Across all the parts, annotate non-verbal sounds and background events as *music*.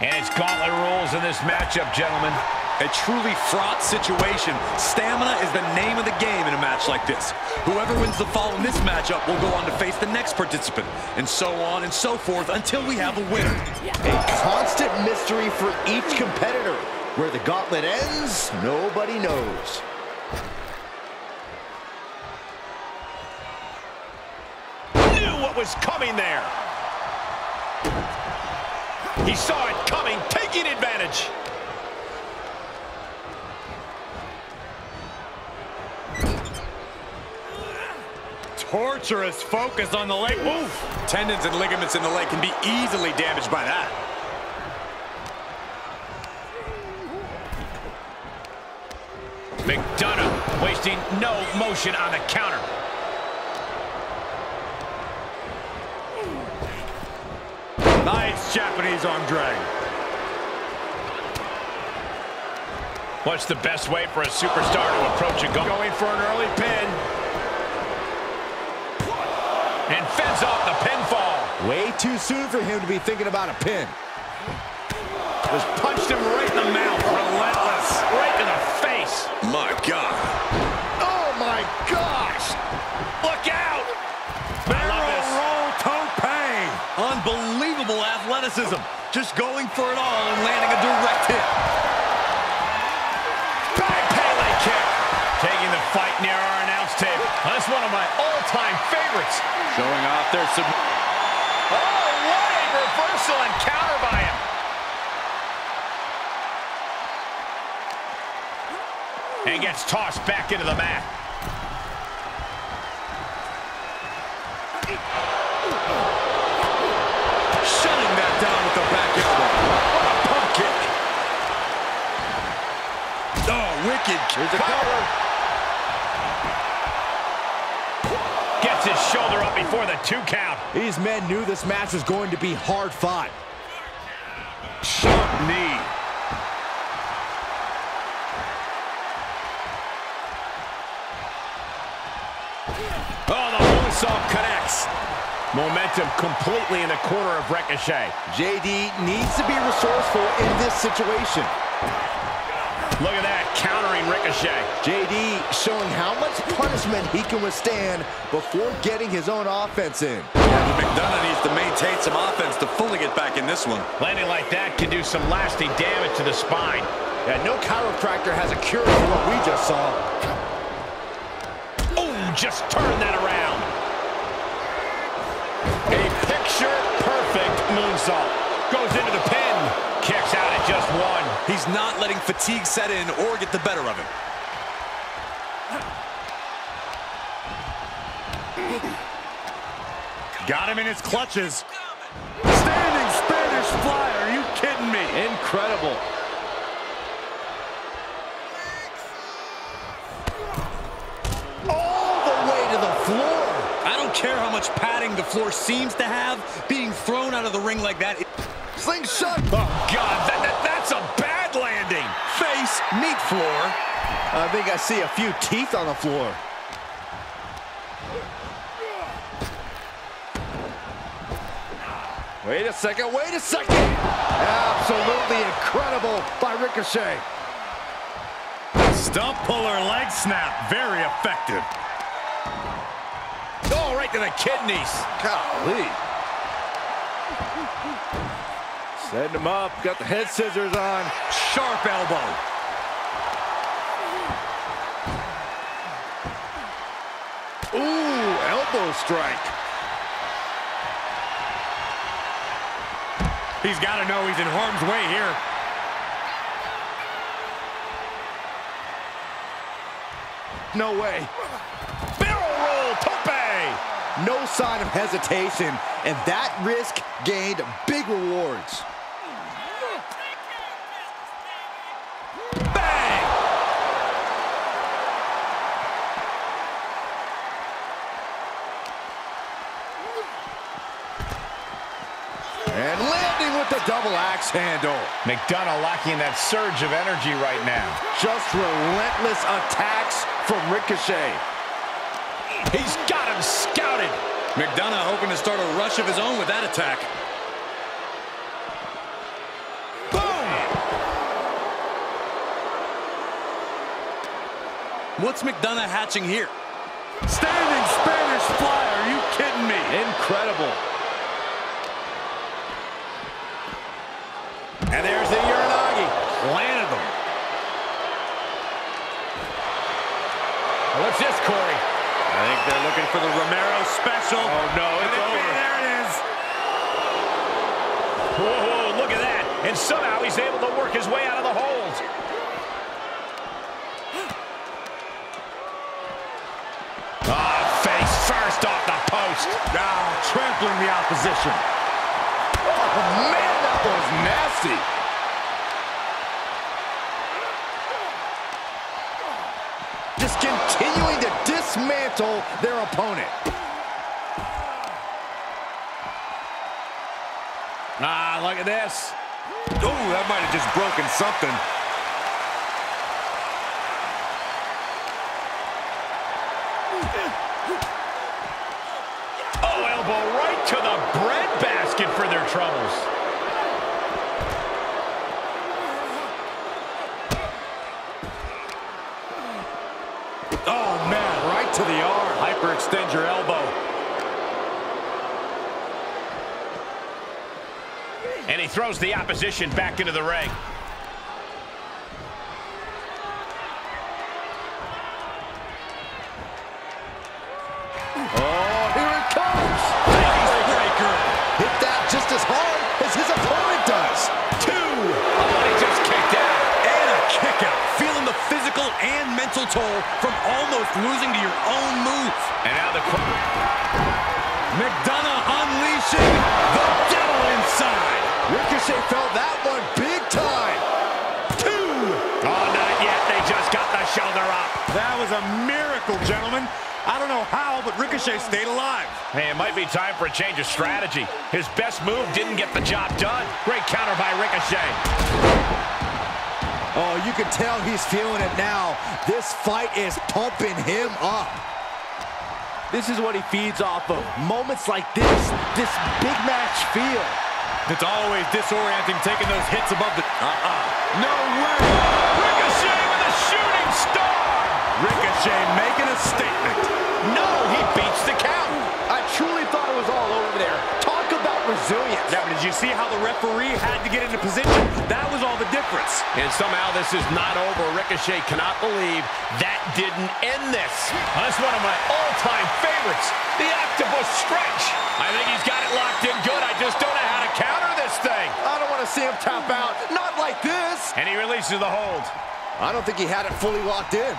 And it's gauntlet rules in this matchup, gentlemen. A truly fraught situation. Stamina is the name of the game in a match like this. Whoever wins the fall in this matchup will go on to face the next participant, and so on and so forth until we have a winner. A constant mystery for each competitor. Where the gauntlet ends, nobody knows. Knew what was coming there. He saw it coming, taking advantage. Torturous focus on the leg. Oof. Tendons and ligaments in the leg can be easily damaged by that. McDonagh wasting no motion on the counter. Nice Japanese arm drag. What's the best way for a superstar to approach a goal? Going for an early pin. And fends off the pinfall. Way too soon for him to be thinking about a pin. Just punched him right in the mouth. Relentless. Right in the face. My God. Oh, my gosh! Look out! I love this. roll tope. Unbelievable athleticism. Just going for it all and landing a direct hit. Back Pele kick. Taking the fight near our announce table. That's one of my all-time favorites. Showing off their sub... Oh, what a reversal and counter by him. And gets tossed back into the mat. Shutting that down with the back elbow. What a pump kick. Here's a cover. Gets his shoulder up before the two count. These men knew this match was going to be hard fought. Sharp knee. Oh, the moonsault connects. Momentum completely in the corner of Ricochet. JD needs to be resourceful in this situation. Look at that, countering Ricochet. JD showing how much punishment he can withstand before getting his own offense in. Yeah, McDonagh needs to maintain some offense to fully get back in this one. Landing like that can do some lasting damage to the spine. Yeah, no chiropractor has a cure for what we just saw. Oh, just turn that around. A picture-perfect moonsault. Goes into the pin. He's not letting fatigue set in or get the better of him. Got him in his clutches. Standing Spanish fly, are you kidding me? Incredible. All the way to the floor. I don't care how much padding the floor seems to have, being thrown out of the ring like that. Slingshot. Oh, God, that, that, that's a bad landing. Meet floor. I think I see a few teeth on the floor. Wait a second, wait a second. Absolutely incredible by Ricochet. Stump puller leg snap. Very effective. Oh, right to the kidneys. Golly. Setting him up, got the head scissors on. Sharp elbow. Elbow strike. He's got to know he's in harm's way here. No way. Barrel roll, tope. No sign of hesitation, and that risk gained big rewards. axe handle. McDonagh lacking that surge of energy right now. Just relentless attacks from Ricochet. He's got him scouted. McDonagh hoping to start a rush of his own with that attack. What's McDonagh hatching here? Standing Spanish fly, are you kidding me? Incredible. And there's the Uranage. Landed them. What's this, Corey? I think they're looking for the Romero special. Oh, no, it's And over. There it is. Whoa, look at that. And somehow he's able to work his way out of the hold. *gasps* Ah, face first off the post. Ah, trampling the opposition. Oh, man, nasty. Just continuing to dismantle their opponent. Ah, look at this. Oh, that might have just broken something. Oh, elbow right to the breadbasket for their troubles. Oh, man, right to the arm. Hyperextend your elbow. And he throws the opposition back into the ring. Toll from almost losing to your own move. And now the... McDonagh unleashing the devil inside. Ricochet felt that one big time. Two. Oh, not yet. They just got the shoulder up. That was a miracle, gentlemen. I don't know how, but Ricochet stayed alive. Hey, it might be time for a change of strategy. His best move didn't get the job done. Great counter by Ricochet. Oh, you can tell he's feeling it now. This fight is pumping him up. This is what he feeds off of. Moments like this, this big match feel. It's always disorienting taking those hits above the... Uh-uh. No way! Ricochet with a shooting star. Ricochet making a statement. No, he beats the count. I truly thought it was all over there. Resilience. Yeah, but did you see how the referee had to get into position? That was all the difference. And somehow this is not over. Ricochet cannot believe that didn't end this. That's one of my all-time favorites, the octopus stretch. I think he's got it locked in good. I just don't know how to counter this thing. I don't want to see him tap out. Not like this. And he releases the hold. I don't think he had it fully locked in.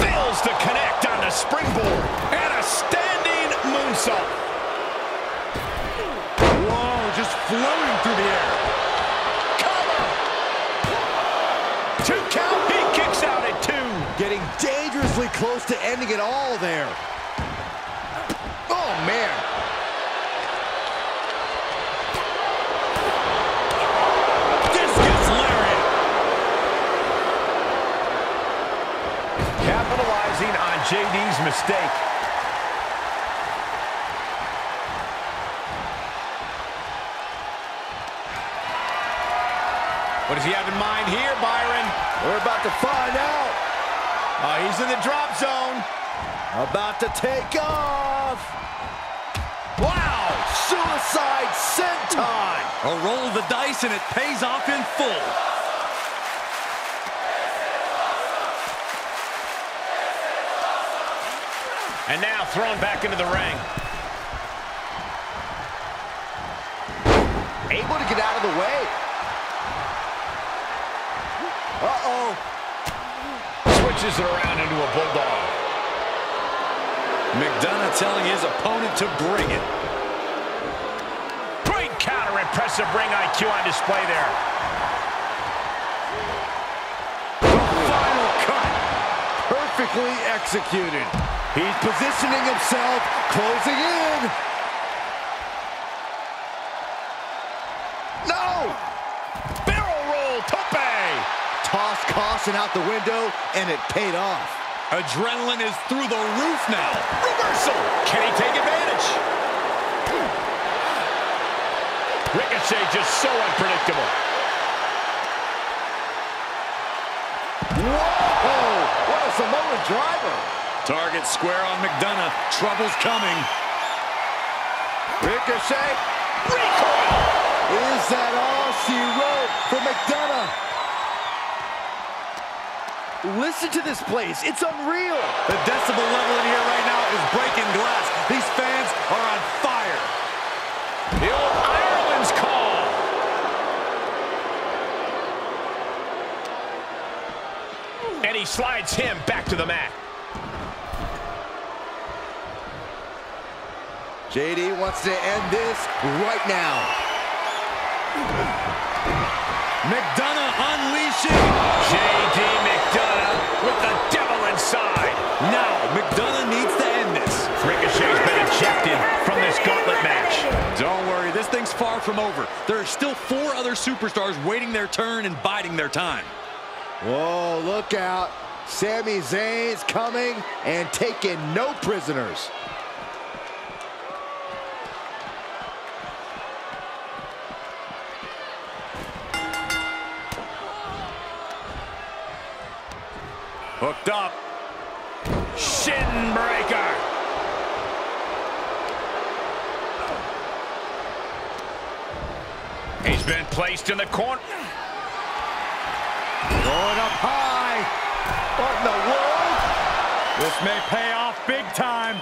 Fails to connect on the springboard. And a standing moonsault. Floating through the air. Cover. Two count. He kicks out at two. Getting dangerously close to ending it all there. Oh, man. Discus lariat. Capitalizing on JD's mistake. What does he have in mind here, Byron? We're about to find out. Uh, he's in the drop zone. About to take off. Wow, suicide senton. A roll of the dice and it pays off in full. And now thrown back into the ring. Able to get out of the way. Uh-oh. Switches it around into a bulldog. McDonagh telling his opponent to bring it. Great counter. Impressive ring IQ on display there. Final cut. Perfectly executed. He's positioning himself, closing in. No! Barrel roll. Tope. Toss caution out the window, and it paid off. Adrenaline is through the roof now. Reversal. Can he take advantage? Ricochet just so unpredictable. Whoa! What a Samoan driver. Target square on McDonagh. Trouble's coming. Ricochet. Recoil. Is that all she wrote for McDonagh? Listen to this place. It's unreal. The decibel level in here right now is breaking glass. These fans are on fire. The old Ireland's call. And he slides him back to the mat. JD wants to end this right now. *laughs* McDonagh unleashing. Don't worry, this thing's far from over. There are still four other superstars waiting their turn and biding their time. Whoa, look out. Sami Zayn's coming and taking no prisoners. Hooked up. Been placed in the corner. Going up high. What in the world? This may pay off big time,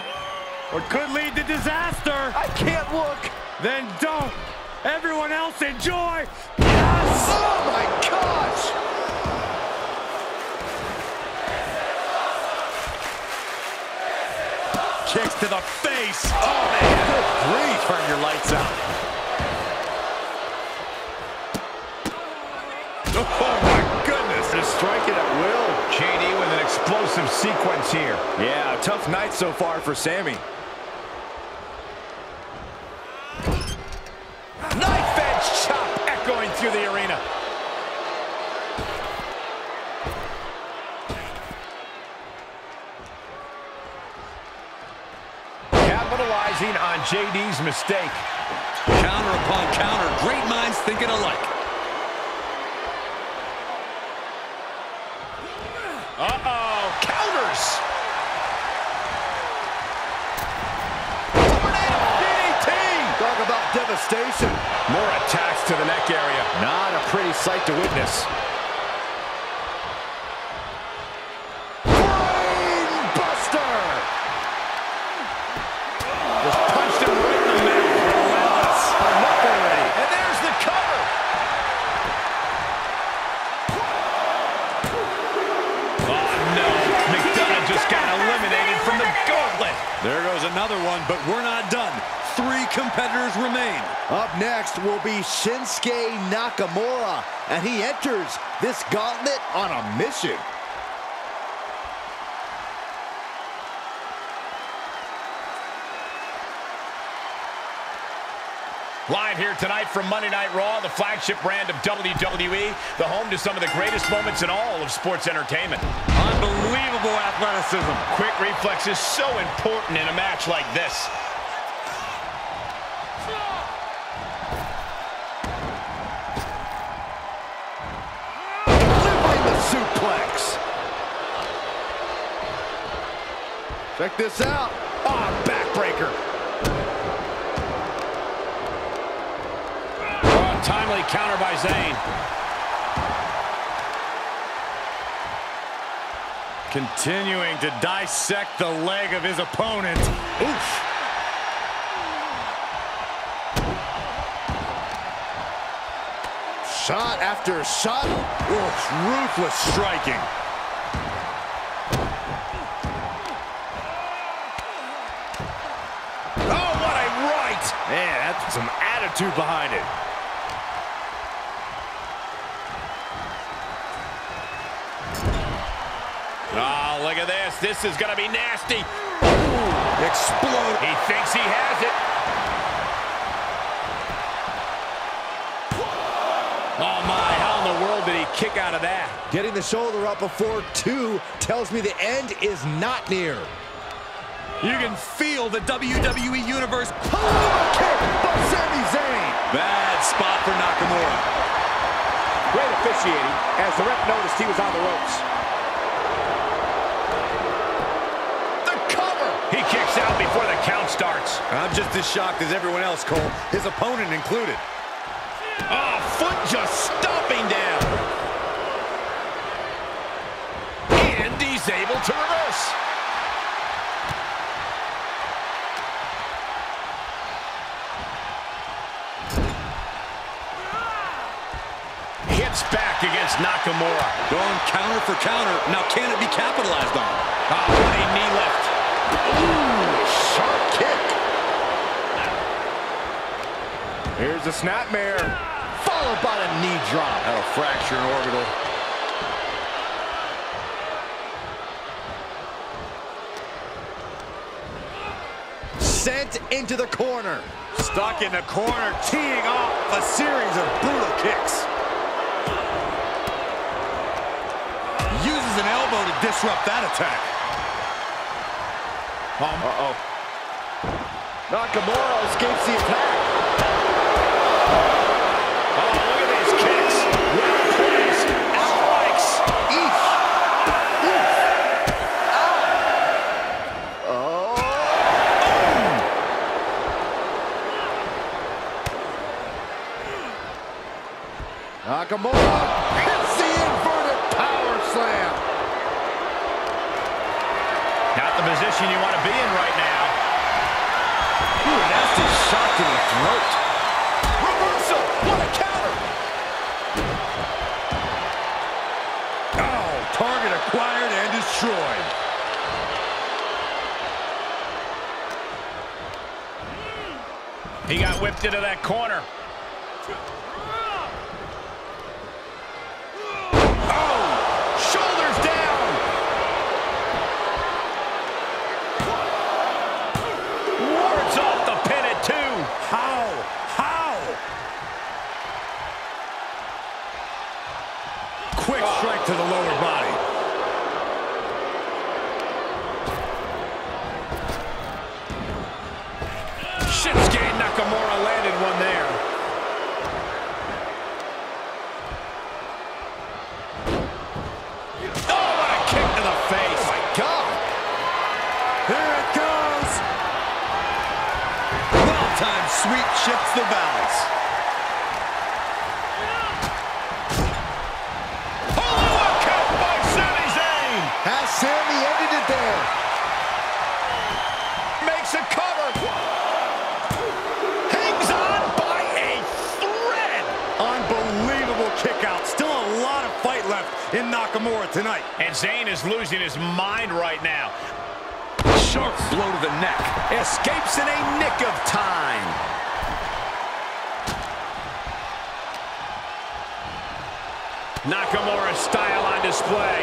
or could lead to disaster. I can't look. Then don't. Everyone else enjoy. Yes! Oh my gosh! Kicks to the face. Oh, man. Good grief. Turn your lights out. Oh, my goodness. Just striking at will. JD with an explosive sequence here. Yeah, tough night so far for Sami. Knife edge chop echoing through the arena. Capitalizing on JD's mistake. Counter upon counter. Great minds thinking alike. Uh-oh. Counters. Tornado DDT! Talk about devastation. More attacks to the neck area. Not a pretty sight to witness. Another one, but we're not done. Three competitors remain. Up next will be Shinsuke Nakamura, and he enters this gauntlet on a mission. Live here tonight from Monday Night Raw, the flagship brand of WWE, the home to some of the greatest moments in all of sports entertainment. Unbelievable athleticism. Quick reflexes so important in a match like this. Delivering the suplex. Check this out. Ah, backbreaker. Timely counter by Zayn. Continuing to dissect the leg of his opponent. Oof. Shot after shot. Oof. Ruthless striking. Oh, what a right! Man, that's some attitude behind it. Look at this. This is going to be nasty. Explode. He thinks he has it. Oh, my. How in the world did he kick out of that? Getting the shoulder up before two tells me the end is not near. You can feel the WWE Universe. Helluva kick by Sami Zayn. Bad spot for Nakamura. Great officiating as the ref noticed he was on the ropes. I'm just as shocked as everyone else, Cole, his opponent included. Oh, foot just stomping down. And he's able to reverse. Hits back against Nakamura. Going counter for counter. Now can it be capitalized on? Oh, what a knee lift. Sharp kick. Here's a snapmare, followed by a knee drop. That'll fracture an orbital. Sent into the corner. Stuck in the corner, teeing off a series of brutal kicks. Uses an elbow to disrupt that attack. Uh-oh. Nakamura escapes the attack. Oh, look at kicks. Oh. Nakamura position you want to be in right now. Ooh, nasty shot to the throat. Reversal. What a counter. Oh, target acquired and destroyed. He got whipped into that corner. Oh, shoulders down. Wards off the pin at two. How? How? Quick strike to the lower body. Shinsuke Nakamura landed one there. Oh, what a kick to the face. Oh, my God. Here it goes. Well-timed sweep shifts the balance. Oh, a count by Sami Zayn. Has Sami ended it there? Makes a cover. Hangs on by a thread. Unbelievable kick out. Still a lot of fight left in Nakamura tonight. And Zayn is losing his mind right now. Sharp blow to the neck. Escapes in a nick of time. Nakamura style on display.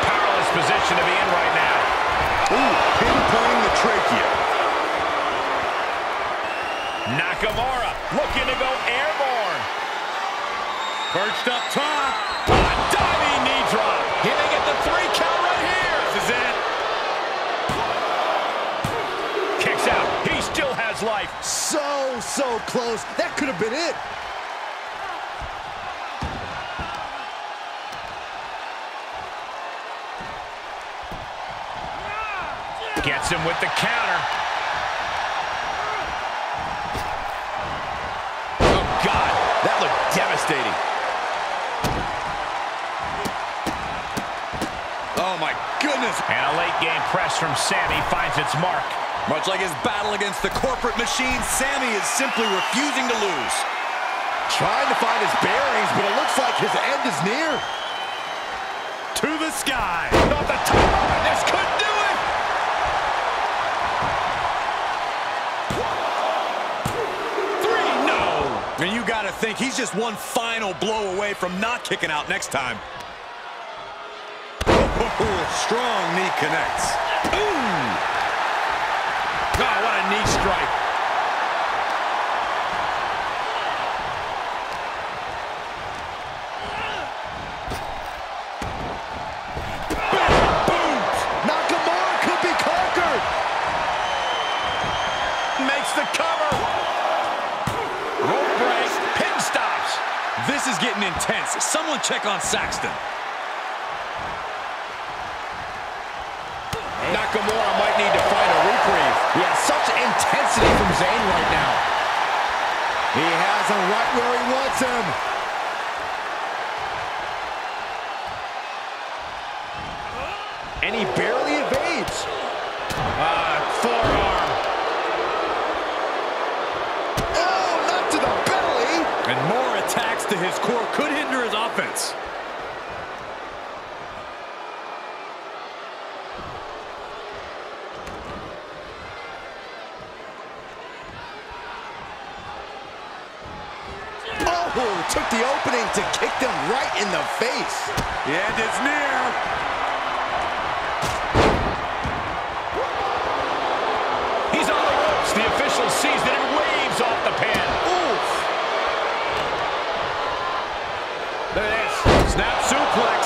Powerless position to be in right now. Ooh, pinpointing the trachea. Nakamura looking to go airborne. Perched up top. A diving knee drop. He may get the three count right here. This is it. Kicks out. He still has life. So, so close. That could have been it. Gets him with the counter. Oh, God. That looked devastating. Oh, my goodness. And a late game press from Sami finds its mark. Much like his battle against the corporate machine, Sami is simply refusing to lose. Trying to find his bearings, but it looks like his end is near. To the sky. Off the top. This could do it. Three, no. And you got to think he's just one final blow away from not kicking out next time. Strong knee connects. Ooh. Oh, what a knee strike. Nakamura could be conquered. Makes the cover. Rope break. Pin stops. This is getting intense. Someone check on Saxton. Nakamura might need to find a reprieve. Yeah, such intensity from Zayn right now. He has him right where he wants him. And he barely evades. Uh, forearm. Oh, not to the belly. And more attacks to his core could hinder his offense. Oh, took the opening to kick them right in the face. The end is near. He's on the ropes. The official sees it and waves off the pin. Oof. Look at this. Snap suplex.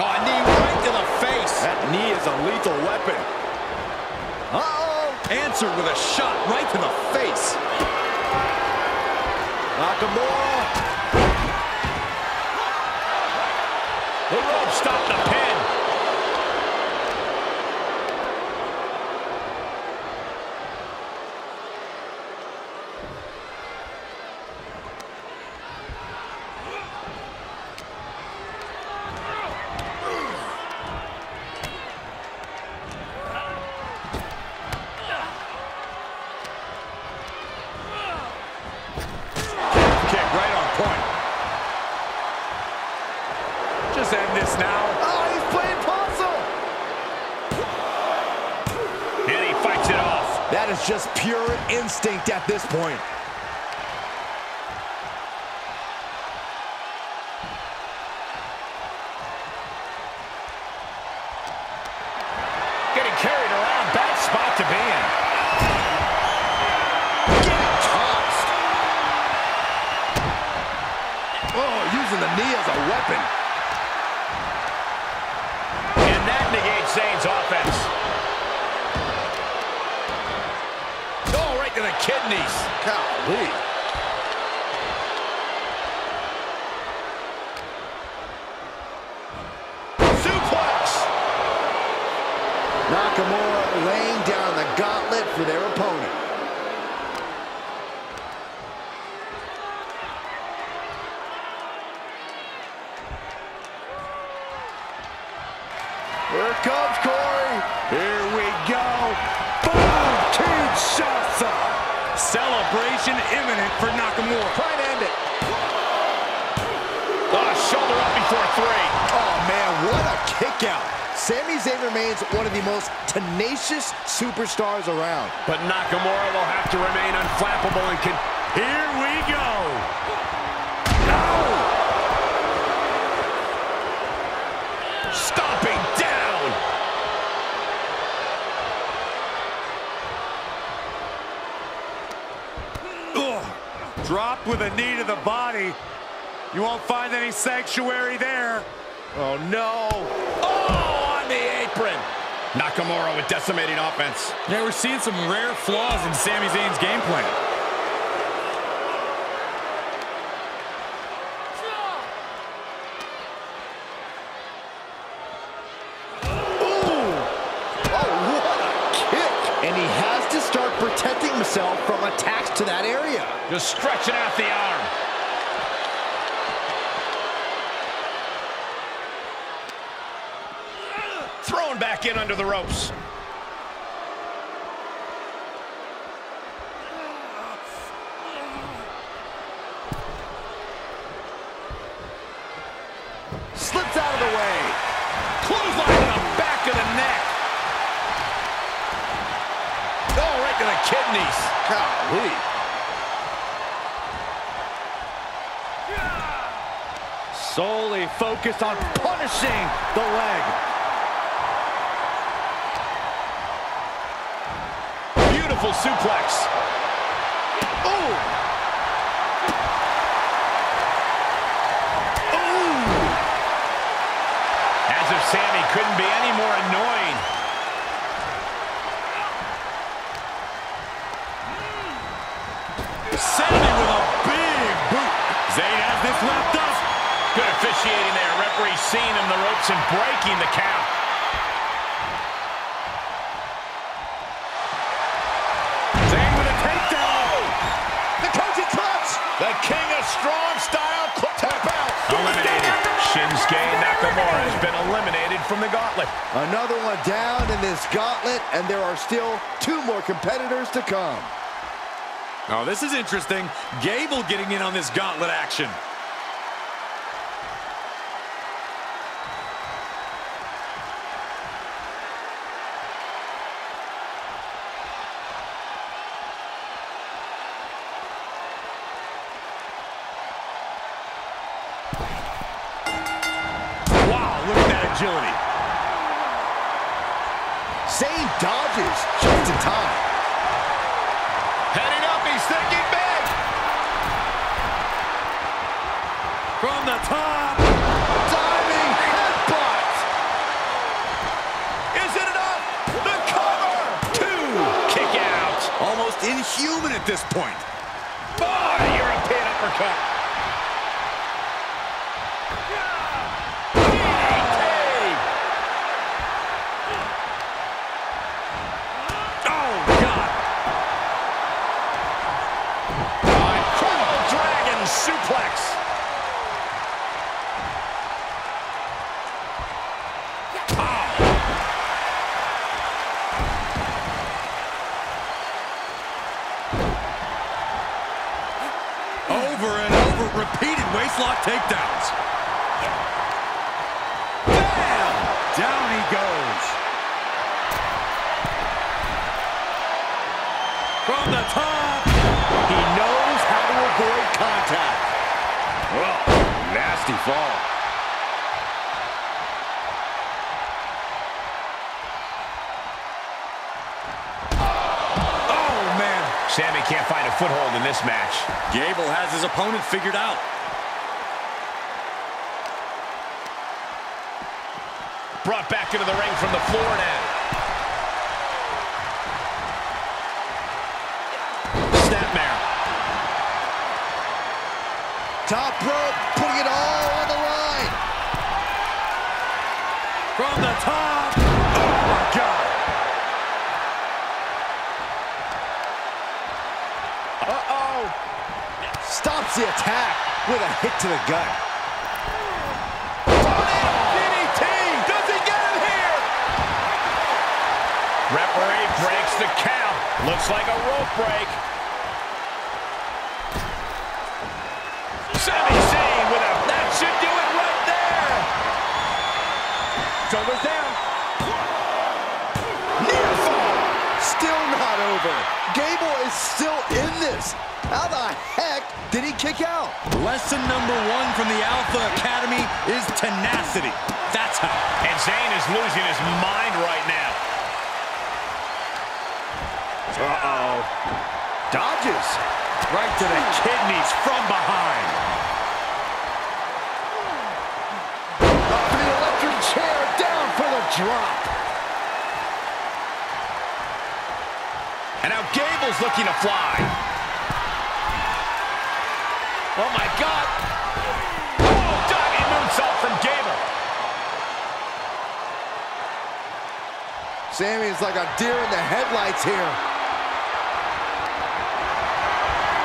Oh, a knee right to the face. That knee is a lethal weapon. Uh-oh. Answered with a shot right to the face. Nakamura. The rope stopped the pin. Kick right on point. Just end this now. Oh, he's playing possum. And he fights it off. That is just pure instinct at this point. Getting carried around. Bad spot to be in. Getting tossed. Oh, using the knee as a weapon. And that negates Zayn's offense. Oh, right to the kidneys. Golly. Suplex. Nakamura laying down the gauntlet for their opponent. Here it comes, Corey. Here we go. Boom! Kinshasa. Celebration imminent for Nakamura. Try and end it. Oh, shoulder up before three. Oh, man, what a kick out. Sami Zayn remains one of the most tenacious superstars around. But Nakamura will have to remain unflappable and can... Here we go. Stomping down. Dropped with a knee to the body. You won't find any sanctuary there. Oh, no. Oh, on the apron. Nakamura with decimating offense. Yeah, we're seeing some rare flaws in Sami Zayn's game plan. Oh, what a kick. And he has to start protecting himself from attacks to that area. Just stretching out the arm. Thrown back in under the ropes. Slips out of the way. Clothesline to the back of the neck. Oh, right to the kidneys. Golly. Solely focused on punishing the leg. beautiful suplex. Oh! of Sami couldn't be any more annoying. Sami with a big boot. Zayn has this wrapped up. Good officiating there. Referee seeing him the ropes and breaking the count. Another one down in this gauntlet, and there are still two more competitors to come. Oh, this is interesting. Gable getting in on this gauntlet action. Almost inhuman at this point. Boy, European uppercut. Sami can't find a foothold in this match. Gable has his opponent figured out. Brought back into the ring from the floor now. Snapmare. Top rope, putting it all on the line. From the top. The attack with a hit to the gut. DDT! Does he get him here? Referee breaks the count. Looks like a rope break. Sami Zayn with a... That should do it right there. Shoulders down. Near fall. Still not over. Gable is still in this. How the heck did he kick out? Lesson number one from the Alpha Academy is tenacity. That's how. And Zayn is losing his mind right now. Uh-oh. Dodges. Right to the kidneys from behind. Up for the electric chair. Down for the drop. And now Gable's looking to fly. Oh, my God. Oh, diving moonsault from Gable. Sami is like a deer in the headlights here.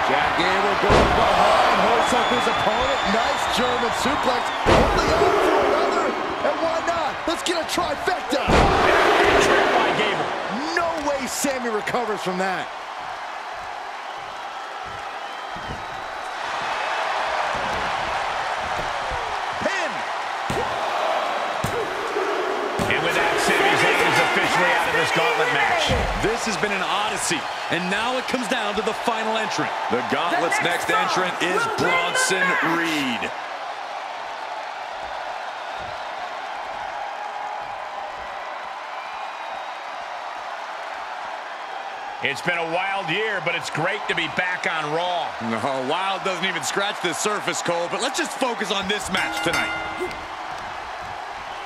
Chad Gable goes behind, hoists up his opponent. Nice German suplex. Holding on for another. And why not? Let's get a trifecta. Tripped by Gable. No way Sami recovers from that. This has been an odyssey, and now it comes down to the final entrant. The Gauntlet's next entrant is Bronson Reed. It's been a wild year, but it's great to be back on Raw. No, Wild doesn't even scratch the surface, Cole, but let's just focus on this match tonight.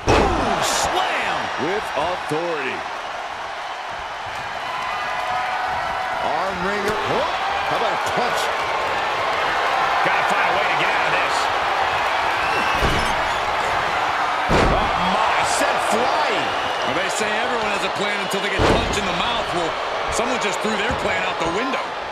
Ooh, slam! With authority. ringer. Oh, how about a punch? Gotta find a way to get out of this. Oh, my. Set flying. Well, they say everyone has a plan until they get punched in the mouth. Well, someone just threw their plan out the window.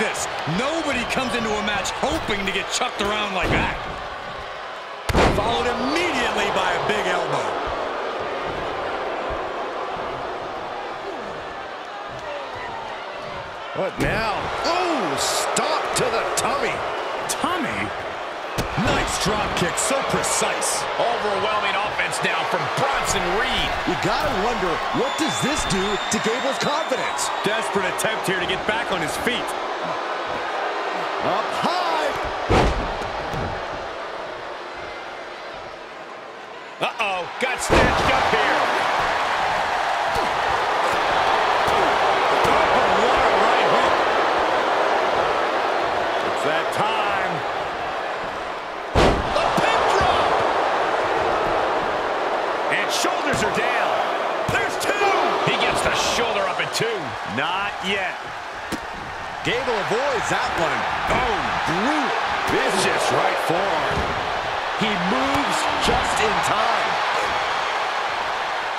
This. Nobody comes into a match hoping to get chucked around like that. Followed immediately by a big elbow. What now? Oh, stop to the tummy. Tummy? Nice drop kick, so precise. Overwhelming offense now from Bronson Reed. You gotta wonder, what does this do to Gable's confidence? Desperate attempt here to get back on his feet. Up high. Uh-oh, got snatched up here. What a right hook. It's that time. The pin drop. And shoulders are down. There's two. He gets the shoulder up at two. Not yet. Gable avoids that one. Oh, brutal. Vicious right forearm. He moves just in time.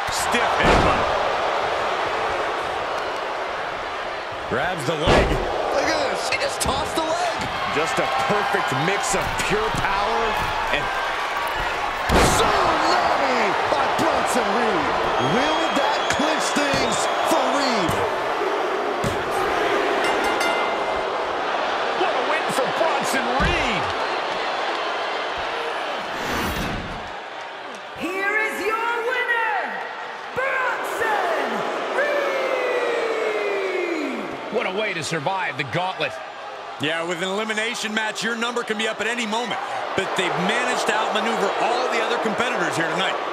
Stiff headbutt. Grabs the leg. Look at this. He just tossed the leg. Just a perfect mix of pure power and tsunami by Bronson Reed. Will survive the gauntlet. Yeah, with an elimination match, your number can be up at any moment. But they've managed to outmaneuver all the other competitors here tonight.